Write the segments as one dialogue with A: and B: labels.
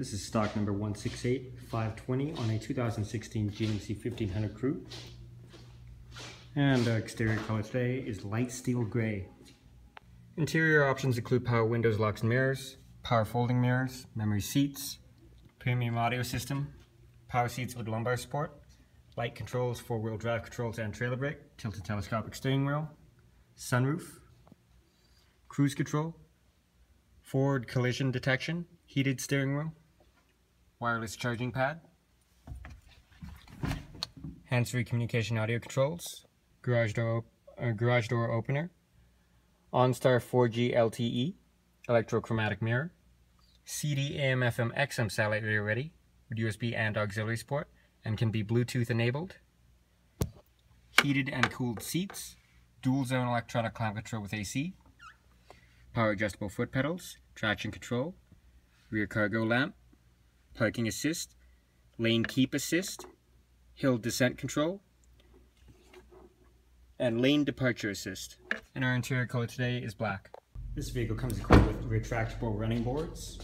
A: This is stock number 168520 on a 2016 GMC 1500 Crew. And our exterior color today is light steel gray. Interior options include power windows, locks and mirrors, power folding mirrors, memory seats, premium audio system, power seats with lumbar support, light controls, four-wheel drive controls and trailer brake, tilted telescopic steering wheel, sunroof, cruise control, forward collision detection, heated steering wheel, wireless charging pad, hands-free communication audio controls, garage door, uh, garage door opener, OnStar 4G LTE, electrochromatic mirror, CD AM FM XM satellite radio ready with USB and auxiliary support and can be Bluetooth enabled, heated and cooled seats, dual zone electronic climate control with AC, power adjustable foot pedals, traction control, rear cargo lamp, parking assist, lane keep assist, hill descent control, and lane departure assist. And our interior color today is black. This vehicle comes equipped with retractable running boards,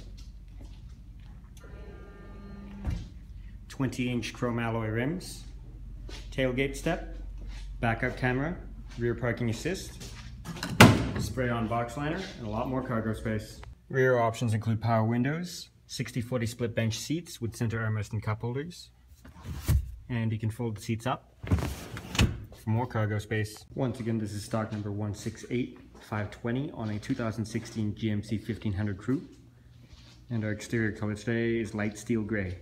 A: 20 inch chrome alloy rims, tailgate step, backup camera, rear parking assist, spray on box liner, and a lot more cargo space. Rear options include power windows, 60-40 split bench seats with center armrest and cup holders, and you can fold the seats up for more cargo space. Once again, this is stock number 168520 on a 2016 GMC 1500 Crew, and our exterior color today is light steel gray.